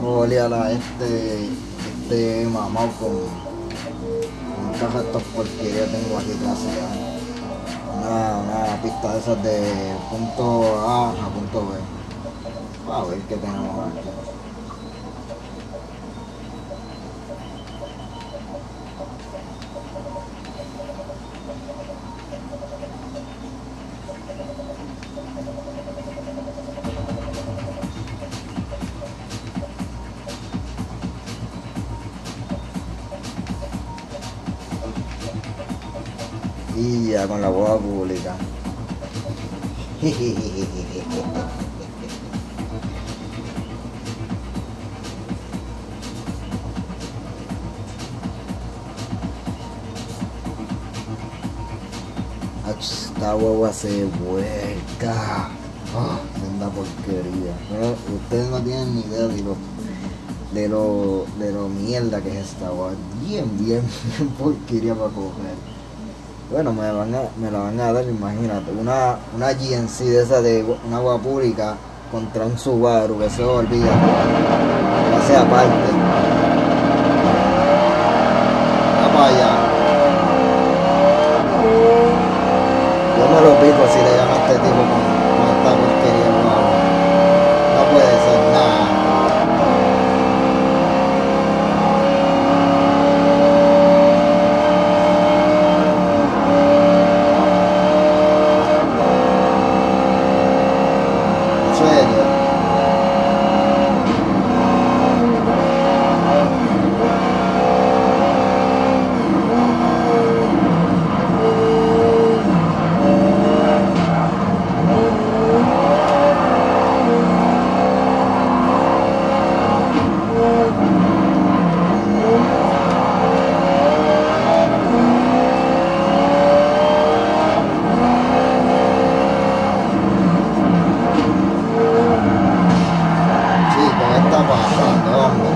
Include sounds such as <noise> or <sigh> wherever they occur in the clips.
joder a la este, este mamado con, con caja de estos porquerías tengo aquí casi. Una, una pista de esas de punto A a punto B. A ver qué tenemos aquí. Con la boda pública. Esta guagua se vuelca. Senda porquería. Ustedes no tienen ni idea de lo, de lo, de lo mierda que es esta guagua. Bien, bien, <laughs> bien porquería para coger. Bueno, me, van a, me la van a dar, imagínate, una, una GNC de esa de una agua pública contra un Subaru, que se olvida. No sea aparte. Va para allá. Yo me lo pico si le llamo a este tipo con, con esta porquería guagua. No puede ser nada. En serio. Sí, ¿qué está pasando, hombre?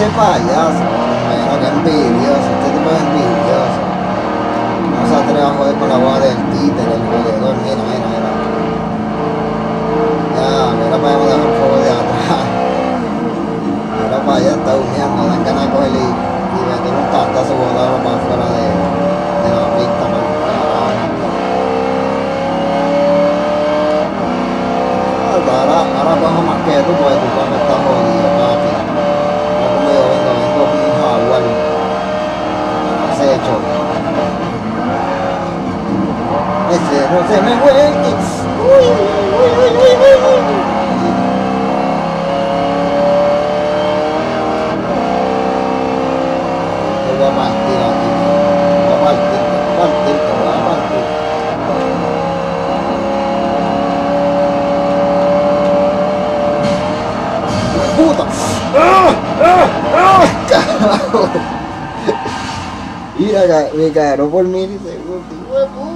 Este payaso, bueno, que envidioso, este tipo es envidioso. No se atreve a joder con la boda del títere, el jodedor, mira, mira, mira. Ya, mira para allá, dejar el fuego de atrás. Mira para allá, está humeando, dan ganas de cogerle y, y meter un cantazo volador para afuera de, de la pista, para el carajo. Ah, Ahora, ahora cojo más que tú, porque tú cuando estás jodido, papi. No como yo vengo, vengo como un jaguar. Acecho. Ese no se me vuelve. Uy, uy, uy, uy, uy, uy. Te. ¡Puta! ¡Ah! ¡Ah! ¡Ah! ¡Carajo! Mira, me cagaron por milisegundos, hijo de puta.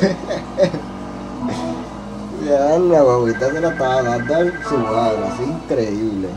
<laughs> Ya la guaguita se la estaba dando al Subaru, así increíble.